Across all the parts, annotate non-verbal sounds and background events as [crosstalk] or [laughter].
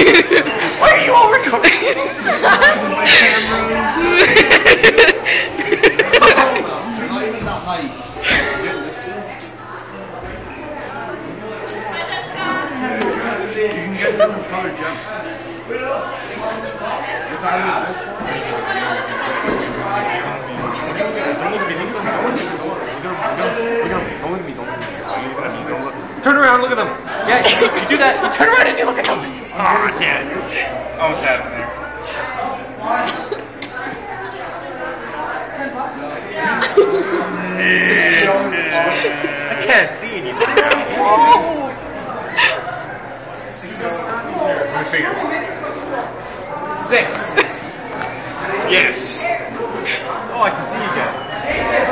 Why are you all recording? Don't look at me. Look at. Don't look at me. Don't look. Turn around, look at them. Yeah, you, you do that. You turn around and you look at them. Oh, I can't. Almost had it there. I can't see anything. My fingers. Six. Yes. Oh, I can see you again.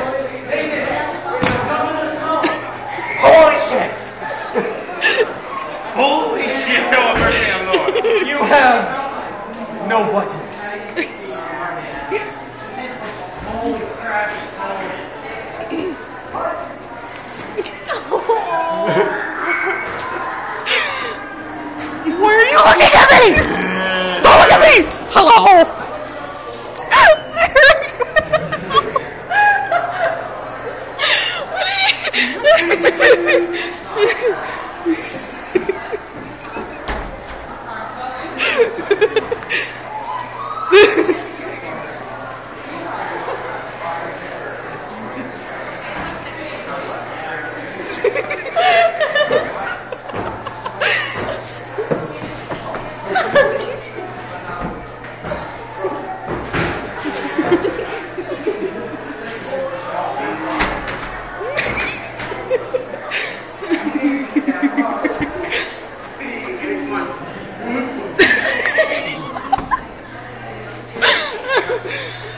Have [laughs] no buttons. Why are you looking at me? Don't look at me! Yeah. [laughs] [laughs]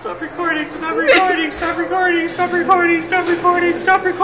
Stop recording, stop recording, stop recording, stop recording, stop recording, stop recording.